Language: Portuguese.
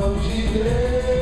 de Deus.